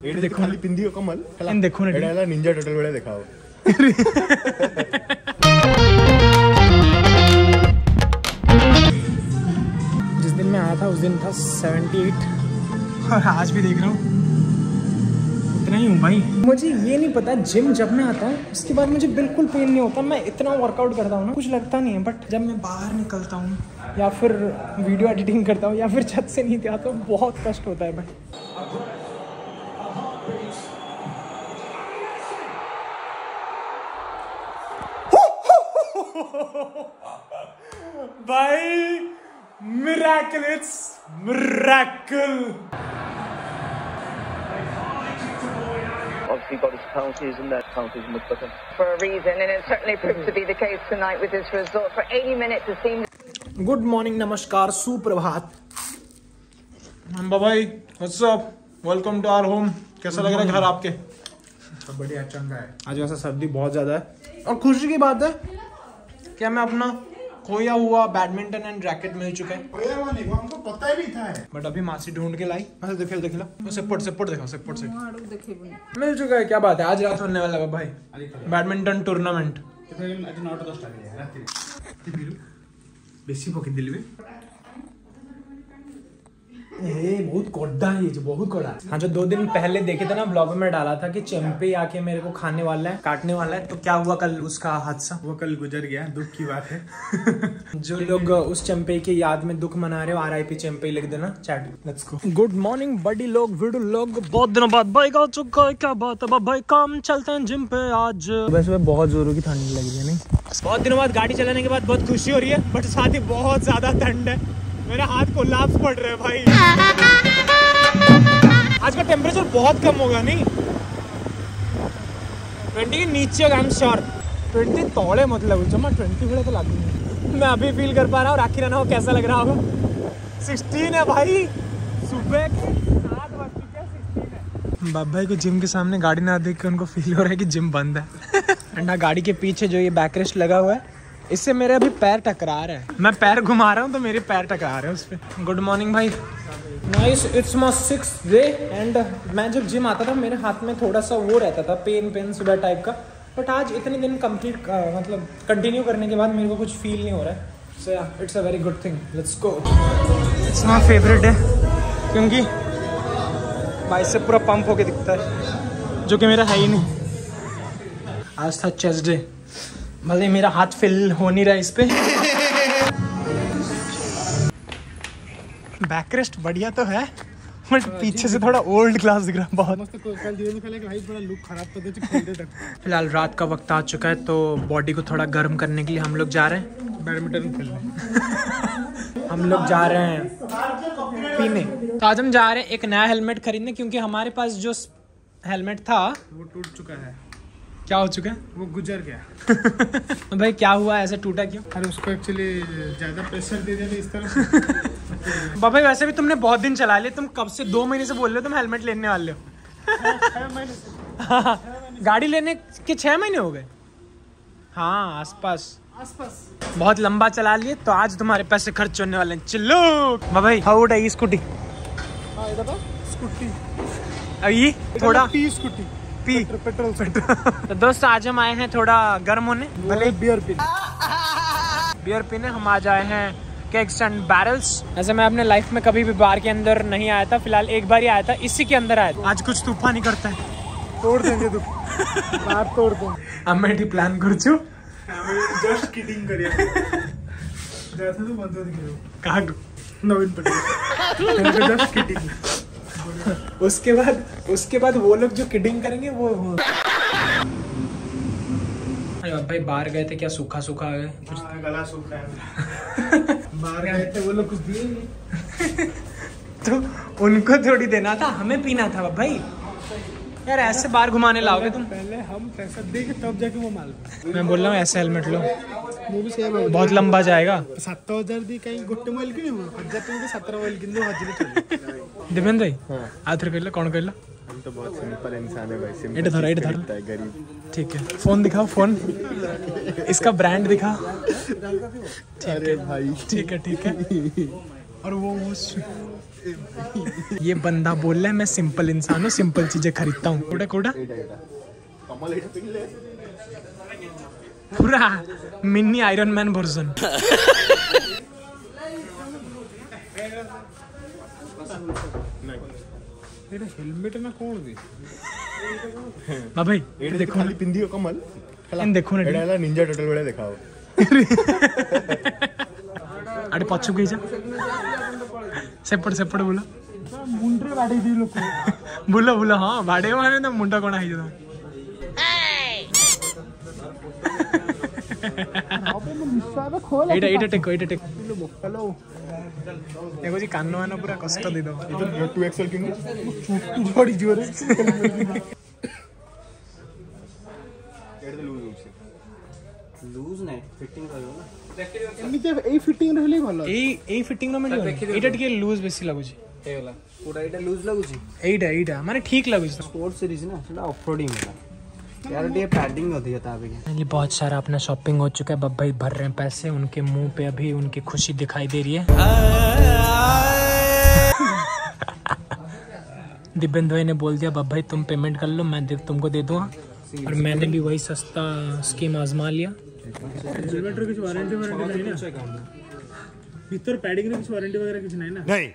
ଏଇଠି ଖାଲି ପିନ୍ଧିବ କମଲ ହେଲା ଏମିତି ଦେଖୁନ ଏଠି। ଏଇଟା ହେଲା ନିଞ୍ଜା ଟୋଟଲ ଭଳିଆ ଦେଖାହବ जिस दिन मैं आया था उस दिन था 78 और आज भी देख रहा हूँ उतना ही हूँ भाई मुझे ये नहीं पता जिम जब मैं आता हूँ उसके बाद मुझे बिल्कुल पेन नहीं होता मैं इतना वर्कआउट करता हूँ ना कुछ लगता नहीं है बट जब मैं बाहर निकलता हूँ या फिर वीडियो एडिटिंग करता हूँ या फिर छत से नीचे आता हूँ बहुत कष्ट होता है भाई भाई miracle it's miracle obviously got his penalties and their penalties must mutlaka. for a reason, and it certainly proved to be the case tonight with this result. For 80 minutes, it seemed good morning नमस्कार सुप्रभात अम्बा भाई what's up welcome to our home कैसा लग रहा है घर आपके सब बढ़िया चंगा है आज वैसे सर्दी बहुत ज़्यादा है और खुशी की बात है क्या मैं अपना खोया हुआ बैडमिंटन एंड रैकेट मिल चुका है? पता ही नहीं था बट अभी मासी ढूंढ के लाई। मैं देखिए देखिए ला सेपट सेपट देखो सेपट से मिल चुका है क्या बात है? आज रात होने वाला है भाई। बैडमिंटन टूर्नामेंट बेसी पकड़ दिल में। बहुत कड़ा है जो बहुत कड़ा हाँ। जो दो दिन पहले देखे थे ना ब्लॉग में डाला था कि चंपे आके मेरे को खाने वाला है काटने वाला है। तो क्या हुआ कल उसका हादसा? वो कल गुजर गया दुख की बात है। जो लोग उस चंपे के याद में दुख मना रहे हो आर आई पी चंपे लिख देना chat let's go good morning बड़ी लोग वीडियो लोग बहुत दिनों बाद भाई का चुका है क्या बात है भाई काम चलते हैं जिम पे आज। वैसे बहुत जोरों की ठंड लग रही है नहीं? बहुत दिनों बाद गाड़ी चलाने के बाद बहुत खुशी हो रही है बट साथ ही बहुत ज़्यादा ठंड है। मेरे हाथ को लाभ पड़ रहे हैं भाई। आज का टेम्परेचर बहुत कम होगा, नहीं? ट्वेंटी के नीचे होगा आई एम श्योर ट्वेंटी तौड़े मतलब जमा ट्वेंटी बड़े तो लागू मैं अभी फील कर पा रहा हूँ, राखी रहना हो कैसा लग रहा होगा? सिक्सटीन है भाई। सुबह के बाबा भाई को जिम के सामने गाड़ी ना देख के उनको फील हो रहा है कि जिम बंद है। अंडा गाड़ी के पीछे जो ये बैक रेस्ट लगा हुआ है इससे मेरे अभी पैर टकरा रहे हैं। मैं पैर घुमा रहा हूँ तो मेरे पैर टकरा रहे हैं उस पर गुड मॉर्निंग भाई। Nice it's my six day and मैं जब जिम आता था मेरे हाथ में थोड़ा सा वो रहता था पेन पेन सुबह टाइप का। बट आज इतने दिन कंप्लीट मतलब कंटिन्यू करने के बाद मेरे को कुछ फील नहीं हो रहा है। So yeah it's a very good thing let's go it's my favourite day क्योंकि भाई से पूरा पंप होके दिखता है जो कि मेरा है ही नहीं। आज था चेस्ट डे भले मेरा हाथ फिल हो नहीं रहा इस पे। बैकरेस्ट बढ़िया तो है बट पीछे से थोड़ा ओल्ड क्लास दिख रहा बहुत। तक। फ़िलहाल रात का वक्त आ चुका है तो बॉडी को थोड़ा गर्म करने के लिए हम लोग जा रहे हैं। बैडमिंटन खेलने। हम लोग जा रहे हैं पीने तो आज हम जा रहे हैं एक नया हेलमेट खरीदने क्योंकि हमारे पास जो हेलमेट था वो टूट चुका है। क्या हो चुका है? वो गुजर गया। भाई क्या हुआ? ऐसे टूटा क्यों? अरे उसको एक्चुअली ज़्यादा प्रेशर दे दिया इस तरह से। बाबा वैसे भी तुमने बहुत दिन चला लिया तुम कब से दो महीने से बोल रहे हो तुम हेलमेट लेने वाले हो? गाड़ी लेने के छह महीने हो गए? हाँ आसपास। आसपास। बहुत लंबा चला लिए तो आज तुम्हारे पैसे खर्च होने वाले हैं। चलो भाई हाउ आई स्कूटी स्कूटी ये थोड़ा स्कूटी। पी पेट्रोल तो दोस्त आज हम आए हैं थोड़ा गर्म होने। भले बियर पीने बियर पीने हम आज आए हैं केक्स एंड बैरल्स ऐसे मैं अपने लाइफ में कभी भी बार के अंदर नहीं आया था फ़िलहाल एक बार ही आया था इसी के अंदर आया था। आज कुछ तूफ़ान नहीं करता है। तोड़ देंगे तू। आप तोड़ दो। अब मैं ठीक प्लान कर छु जस्ट किडिंग करिए। जैसे तो बंद हो दिखे कहाँ नवीन पटेल। जस्ट किडिंग उसके बाद उसके बाद वो लोग जो किडिंग करेंगे वो भाई बाहर गए थे क्या सूखा सूखा आ गए कुछ गला सूखा है। बाहर गए थे वो लोग कुछ दिए नहीं। तो उनको थोड़ी देना था हमें पीना था भाई। यार ऐसे बाहर घुमाने लाओगे तुम? पहले हम पैसा दे तब जाके वो माल मैं बोल रहा हूँ ऐसे हेलमेट लो। बहुत लंबा जाएगा। सत्तर हज़ार दी कहीं गोटे मोबाइल हुआ हज़ार टଙ୍କା सतर मोबाइल किन हज़ार दिवेन भाई आ थर कहला कौन कहला हम तो बहुत सिंपल इंसान है भाई सिंपल एट धरा एट गरीब। ठीक है फ़ोन दिखाओ फ़ोन। इसका ब्रांड दिखा ठीक है भाई। ठीक है ठीक है। और वो वो ये बंदा बोल रहा है मैं सिंपल इंसान हूँ सिंपल चीज़ें खरीदता हूँ। कोड़ा कोड़ा? पूरा mini iron man version. Helmet तो ना कौन दे भाई एडे देखो खाली पिंदियो कमल। इन देखो ना एडा निंजा टर्टल वेळे देखाओ। अरे पछू गई जा। ସେପଟେ ସେପଟେ ବୁଲ ମୁଣ୍ଡରେ ବାଡେଇ ଦେଇ ଲୋକ ବୁଲ ବୁଲ ହଁ ବାଡେଇବ ମାନେ ତ ମୁଣ୍ଡ କଣା ହେଇଯିବ ଖୋଲ ଏଇଟା ଏଇଟା ଟେକ ଏଇଟା ଟେକ ହ୍ୟାଲୋ ଦେଖୁଛି କାନ ମାନ ପୁରା କଷ୍ଟ ଦେଇଦବ ଟୁ ଏକ୍ସଏଲ କିଣିବୁ ଚୁଟି ଝଡ଼ିଯିବ লুজ নাই ফিটিং করিব না এমিতে এই ফিটিং রহলে ভালো भलो এই ফিটিং फिटिंग মিলিব मिलो एटा टिके लूज बेसी लागो পুরা ए वाला पूरा एटा लूज लागो ঠিক লাগুছি স্পোর্ট माने ठीक लागो অফরোডিং स्पोर्ट्स सीरीज़ ना पैडिंग ऑफरोडिंग है यार के बहुत सारा अपना शॉपिंग हो चुका है बब्बाई भर रहे हैं पैसे उनके मुँह पे अभी उनकी खुशी दिखाई दे रही है दिपेंद्र भाई ने बोल दिया बब्बाई तुम पेमेंट कर लो मैं तुमको दे दूँगा और मैंने भी वही सस्ता स्कीम आजमा लिया। हेलमेट रे कुछ वारंटी वारंटी नहीं ना? भीतर पैडिंग रे कुछ वारंटी वगैरह कुछ नहीं ना? नहीं।